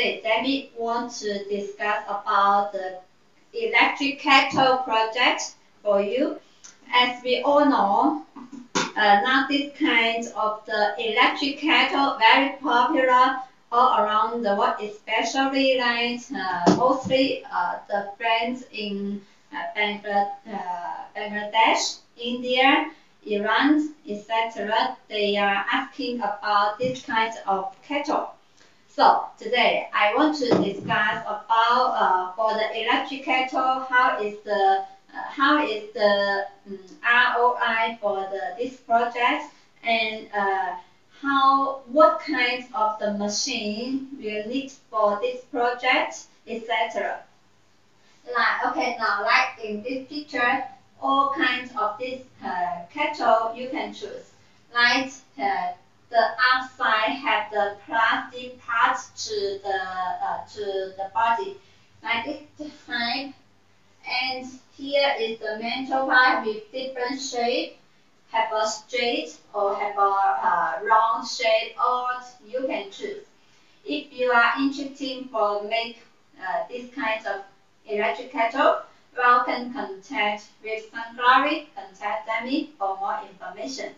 today, Demi want to discuss about the electric kettle project for you. As we all know, uh, now this kind of the electric kettle very popular all around the world, especially like uh, mostly uh, the friends in uh, uh, Bangladesh, India, Iran, etc. They are asking about this kind of kettle. So today I want to discuss about uh, for the electric kettle how is the uh, how is the um, ROI for the this project and uh, how what kinds of the machine will need for this project etc. Like okay now like in this picture all kinds of this uh, kettle you can choose like uh, the outside have the plastic part to the uh, to the body. Like this type and here is the mantle part with different shape. Have a straight or have a uh, round shape or you can choose. If you are interested for make uh, this kind of electric kettle welcome contact with Sunglory. contact Demi for more information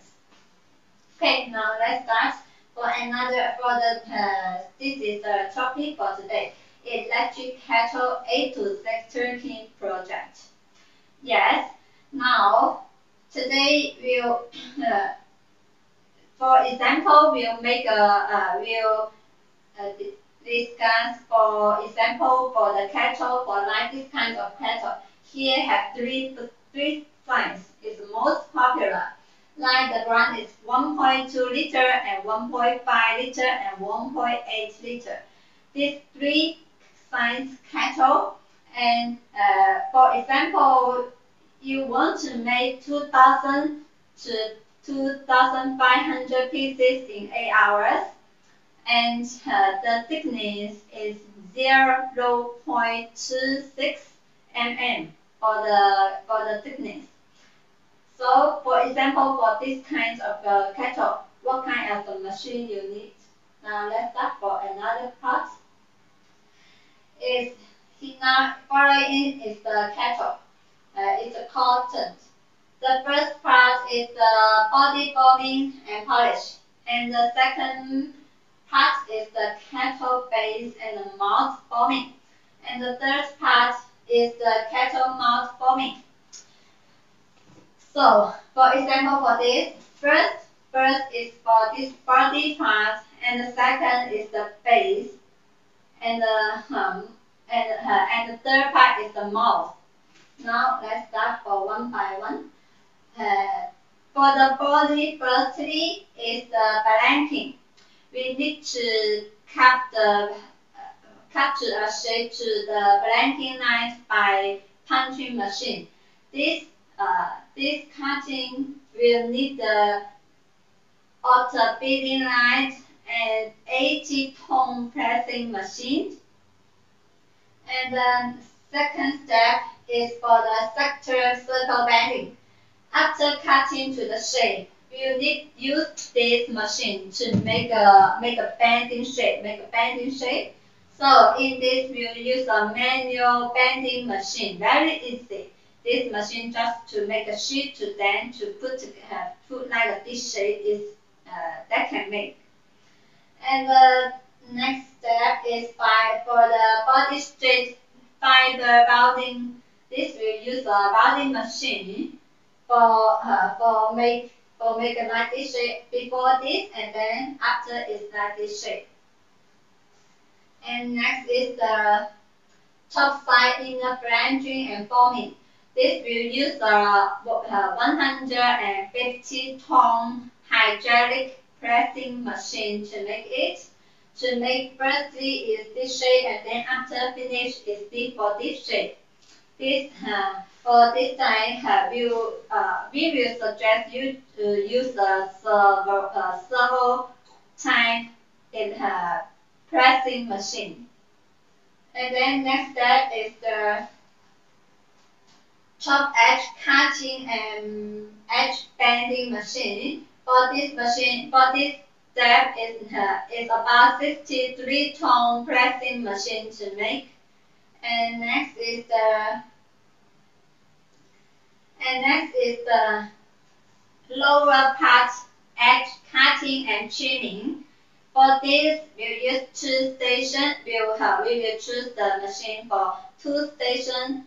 Okay, now let's start for another, for the, uh, this is the topic for today. Electric kettle A to Z project. Yes, now, today we'll, uh, for example, we'll make a, uh, we'll uh, discuss for example for the kettle, for like this kind of kettle. Here have three, three signs, is most like the brand is 1.2 liter and 1.5 liter and 1.8 liter. These three size kettle and uh, for example, you want to make 2,000 to 2,500 pieces in 8 hours and uh, the thickness is 0 0.26 mm for the, for the thickness. So, for example, for this kind of uh, kettle, what kind of the machine you need? Now, let's start for another part. Is following is the kettle. Uh, it's a cotton. The first part is the body forming and polish, and the second part is the kettle base and the mouth forming, and the third part is the kettle mouth forming. So, for example, for this, first, first is for this body part, and the second is the face, and the um, and uh, and the third part is the mouth. Now let's start for one by one. Uh, for the body, firstly is the blanking. We need to cut the uh, cut to a shape to the blanking line by punching machine. This uh, this cutting will need the auto beading line and 80 tone pressing machine. And then second step is for the sector circle bending. After cutting to the shape, you need use this machine to make a make a bending shape, make a bending shape. So in this, we'll use a manual bending machine, very easy this machine just to make a sheet to then to put uh, put like this shape is uh, that can make. And the next step is by for the body straight fiber welding. This will use a welding machine for uh, for make for make a like this shape before this and then after is like this shape. And next is the top side inner branching and forming. This will use a 150 ton hydraulic pressing machine to make it. To make firstly is this shape and then after finish is this for this shape. This uh, for this time uh, we, uh, we will suggest you to use a servo, uh, servo type in uh, pressing machine. And then next step is the chop edge cutting and edge bending machine. For this machine, for this step is, uh, is about 63 tone pressing machine to make. And next is the and next is the lower part edge cutting and trimming. For this, we'll use two station. We'll, uh, we will choose the machine for two station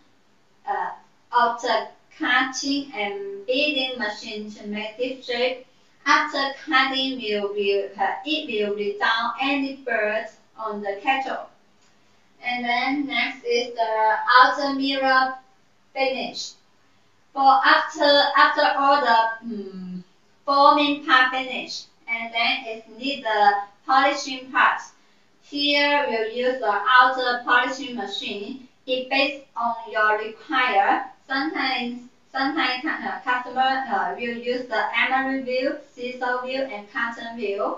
uh, outer cutting and beading machine to make this shape. After cutting, we'll, we'll, uh, it will down any birds on the kettle. And then next is the outer mirror finish. For after after all the um, forming part finish, and then it need the polishing part. Here we'll use the outer polishing machine. It based on your require. Sometimes sometimes uh, customer uh, will use the emery wheel, sisal wheel, and cotton wheel.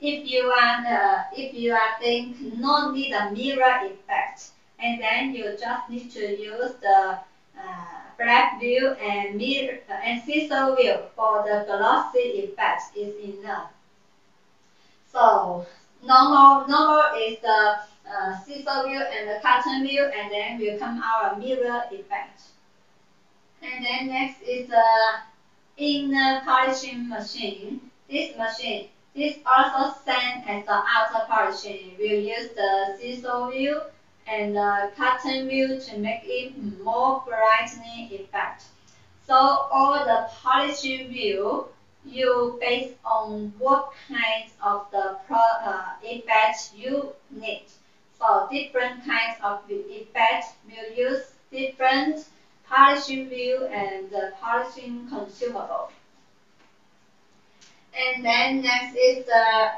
If you are uh, if you are think not need a mirror effect, and then you just need to use the uh, black wheel and mirror uh, and sisal wheel for the glossy effect is enough. So normal normal is the uh, sisal and the cotton wheel, and then will come out a mirror effect. And then next is the inner polishing machine. This machine, this also same as the outer polishing. We'll use the sisal wheel and the cotton wheel to make it more brightening effect. So all the polishing wheel you based on what kinds of the pro, uh, effect you need. So different kinds of effect will use different polishing wheel and the polishing consumable. And then next is the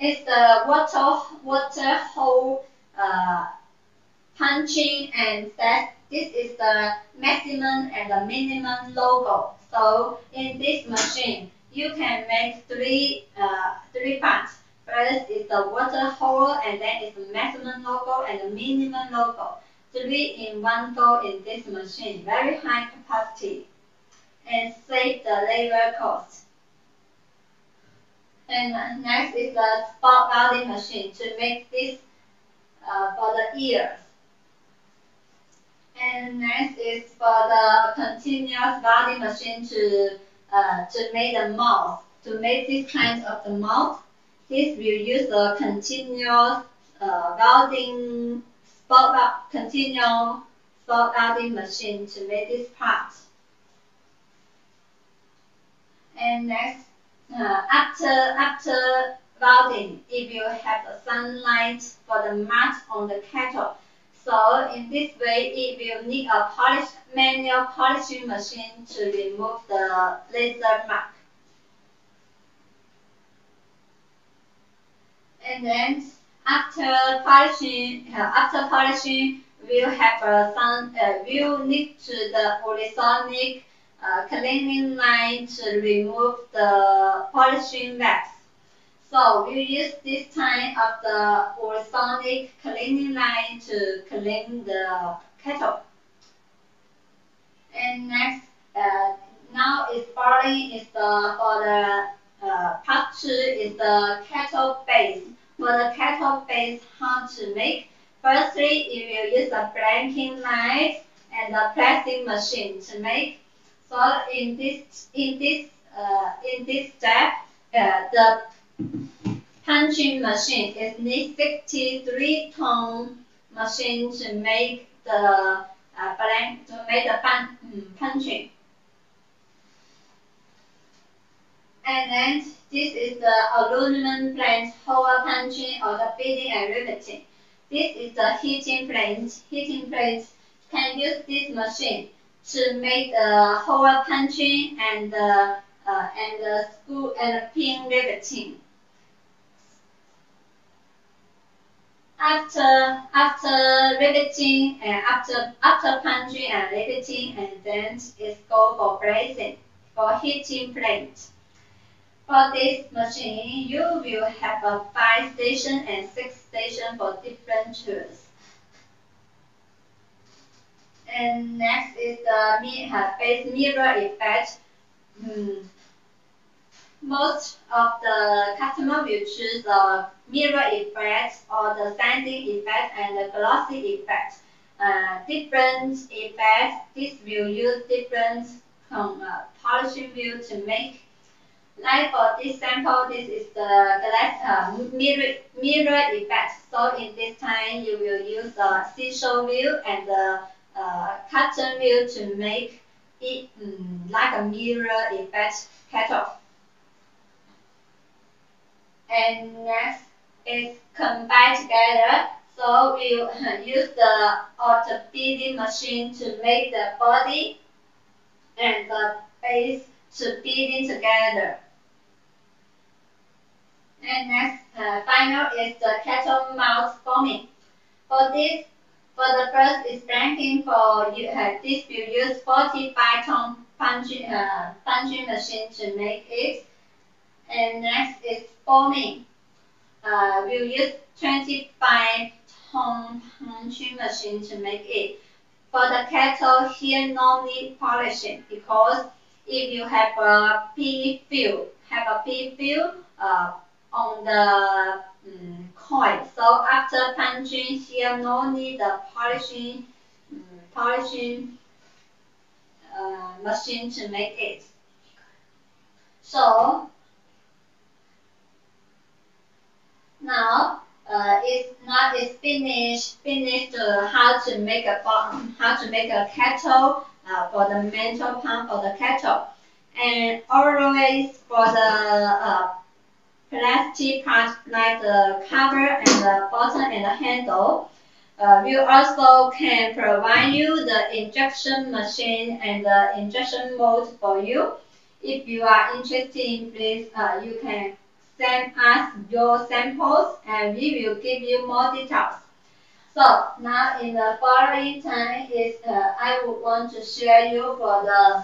is the water water hole uh, punching and set. This is the maximum and the minimum logo. So in this machine, you can make three uh, three parts. First is the water hole, and then is the maximum logo and the minimum logo. Three in one go in this machine. Very high capacity, and save the labor cost. And next is the spot welding machine to make this uh, for the ears. And next is for the continuous welding machine to uh, to make the mouth. To make this kind of the mouth, this will use the continuous uh, welding spot continuous spot welding machine to make this part. And next, uh, after after welding, it will have the sunlight for the mat on the kettle. So in this way, it will need a polish, manual polishing machine to remove the laser mark. And then after polishing, uh, after polishing, we'll have a sun, uh, we'll need to the ultrasonic uh, cleaning line to remove the polishing wax. So we use this kind of the ultrasonic cleaning line to clean the kettle. And next, uh, now is following is the for the uh, part two is the kettle base. For the kettle base, how to make? Firstly, you will use a blanking knife and a pressing machine to make. So in this in this uh, in this step, uh, the punching machine is need 63 ton machine to make the uh, blank to make the um, punching. And then this is the aluminum plate hole punching or the beading and riveting. This is the heating plate. Heating plate can use this machine to make the hole punching and the uh, and the screw and the pin riveting. after after riveting and after after punching and riveting and then it's go for brazing for heating plate. For this machine, you will have a five station and six station for different tools. And next is the base mirror effect. Hmm. most of the customer will choose the mirror effect or the sanding effect and the glossy effect. Uh, different effects, this will use different um, uh, polishing wheel to make. Like for this sample, this is the glass uh, mirror, mirror effect. So in this time, you will use the sisal wheel and the uh, cotton wheel to make it um, like a mirror effect kettle. And next is combined together. So we'll use the auto beading machine to make the body and the base to beading together. And next, uh, final is the kettle mouth forming. For this, for the first is blanking for you, uh, this will use 45 ton punching, uh, punching machine to make it. And next is forming. Uh, we'll use 25 ton punching machine to make it. For the kettle, here no need polishing because if you have a P fill, have a P fill uh, on the um, coin. So after punching here, no need the polishing, um, polishing uh, machine to make it. So now uh, it's not it's finished finished uh, how to make a how to make a kettle uh, for the mental pump for the kettle and always for the uh, plastic part like the cover and the bottom and the handle. Uh, we also can provide you the injection machine and the injection mold for you. If you are interested, please uh, you can send us your samples and we will give you more details. So now in the following time is uh, I would want to share you for the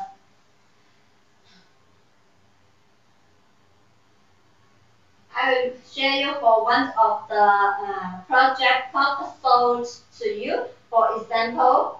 I will share you for one of the uh, project proposals to you. For example,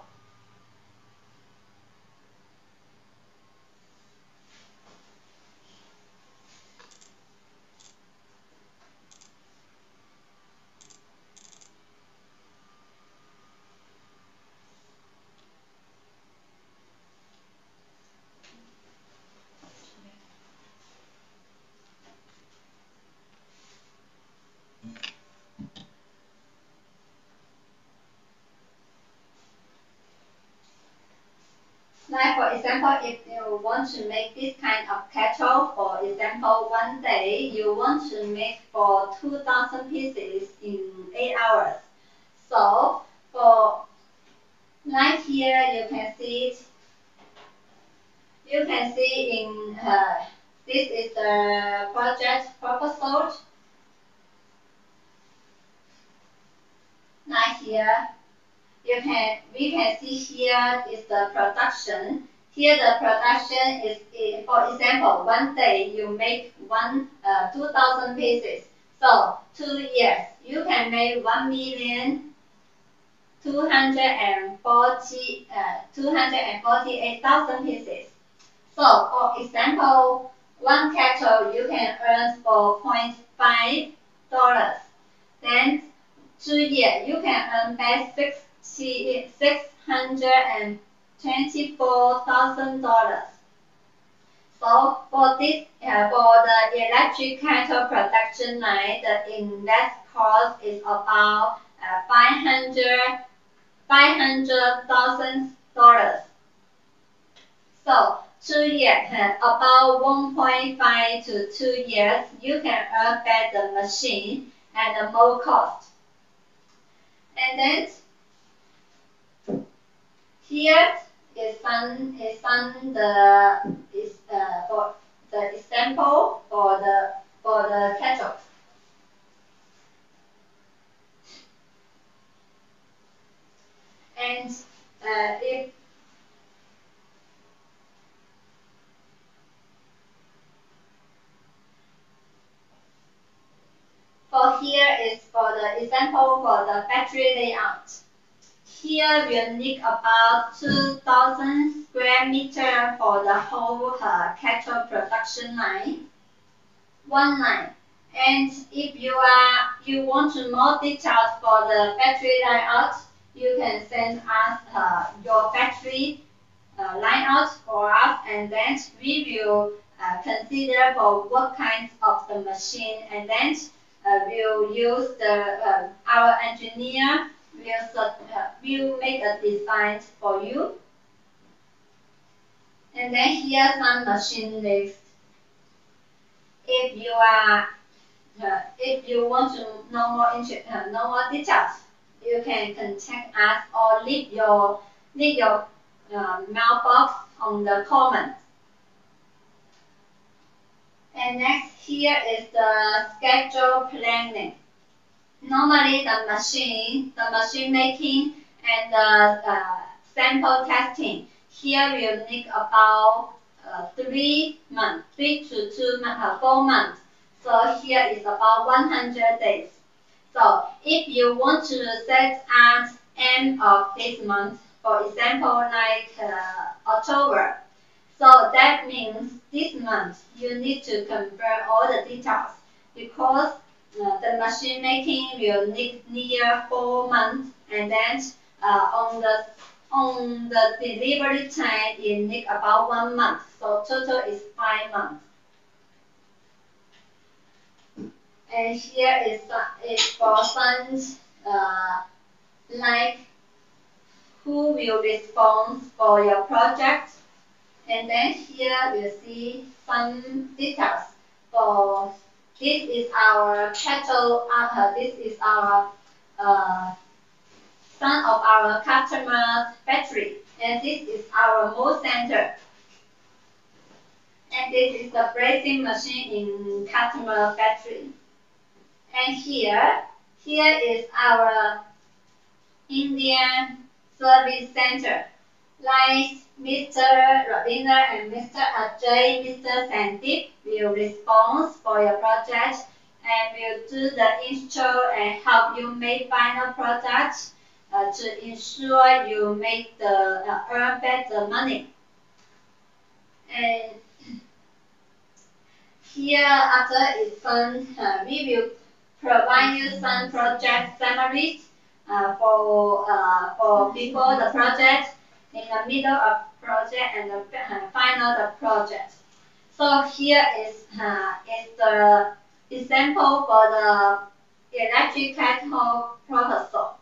Like for example, if you want to make this kind of kettle, for example, one day you want to make for 2,000 pieces in 8 hours. So for like here you can see it, you can see in uh, this is the project proposal. Like here, you can we can see here is the production. Here the production is, for example, one day you make one uh, 2,000 pieces. So two years, you can make 1 million 240, uh, 248,000 pieces. So for example, one kettle you can earn for 0.5 dollars. Then two years you can earn six six hundred and twenty-four thousand dollars. So for this, uh, for the electric kettle production line, the invest cost is about uh, five hundred five hundred thousand dollars. So two years, uh, about one point five to two years, you can earn back the machine and the more cost. And then here is found is found the is uh, for the example for the for the kettle. And uh, if for here is for the example for the factory layout. Need about 2,000 square meter for the whole uh, cattle production line. one line. And if you are you want to more details for the factory layout, you can send us uh, your factory uh, layout for us, and then we will uh, consider for what kinds of the machine, and then uh, we'll use the uh, our engineer will will make a design for you. And then here some machine list. If you are uh, if you want to know more uh, know more details, you can contact us or leave your leave your uh, mailbox on the comment. And next here is the schedule planning. Normally the machine, the machine making and the uh, sample testing here will need about uh, three months, three to two months, uh, four months. So here is about 100 days. So if you want to set at end of this month, for example, like uh, October, so that means this month you need to convert all the details because uh, the machine making will need near four months and then uh, on the on the delivery time it need about one month. So total is five months. And here is uh, is for some uh, like who will respond for your project. And then here you see some details for this is our cattle, uh, this is our uh, some of our customer factory, and this is our mold center. And this is the brazing machine in customer factory. And here, here is our Indian service center. Like Mr. Ravindra and Mr. Ajay, Mr. Sandeep will respond for your project and will do the install and help you make final products uh, to ensure you make the uh, earn better money. And here after it's done, uh, we will provide you some project summaries uh, for uh, for before the project in the middle of project and the final the project. So here is uh, is the example for the electrical proposal.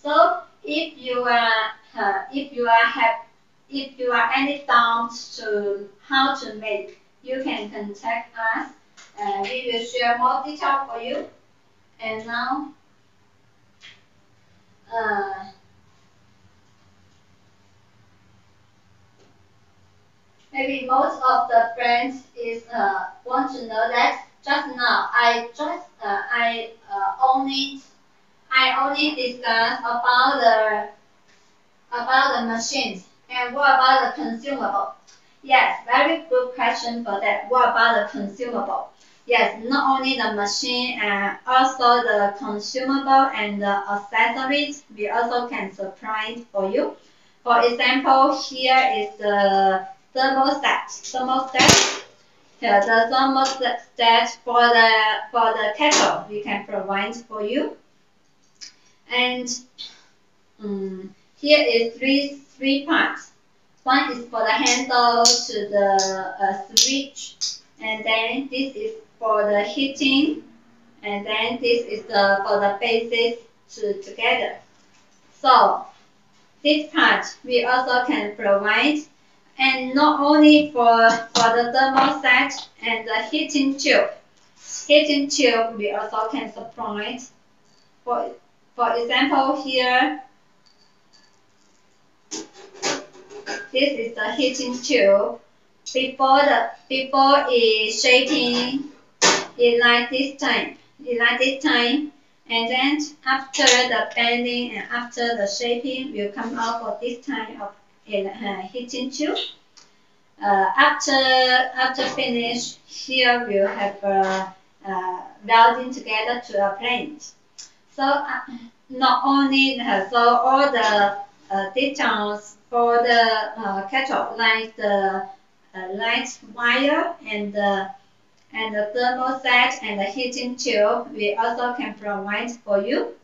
So if you are uh, if you are have if you are any doubts to how to make, you can contact us. Uh, we will share more detail for you. And now, uh, maybe most of the friends is uh, want to know that just now I just uh, I uh, only I only discussed about the about the machines and what about the consumable? Yes, very good question for that. What about the consumable? Yes, not only the machine and also the consumable and the accessories we also can supply for you. For example, here is the thermostat. Thermostat. Here, the thermostat for the for the kettle we can provide for you. And um, here is three three parts. One is for the handle to the uh, switch, and then this is for the heating, and then this is the for the bases to together. So this part we also can provide and not only for, for the thermostat and the heating tube. Heating tube we also can supply. For, for example here, this is the heating tube. Before the before it shaping, it like this time. It like this time. And then after the bending and after the shaping will come out for this time of in uh, heating tube. Uh, after after finish, here we'll have uh, uh, welding together to a plate. So uh, not only uh, so all the uh, details for the uh, kettle like the uh, light wire and the and the thermostat and the heating tube we also can provide for you.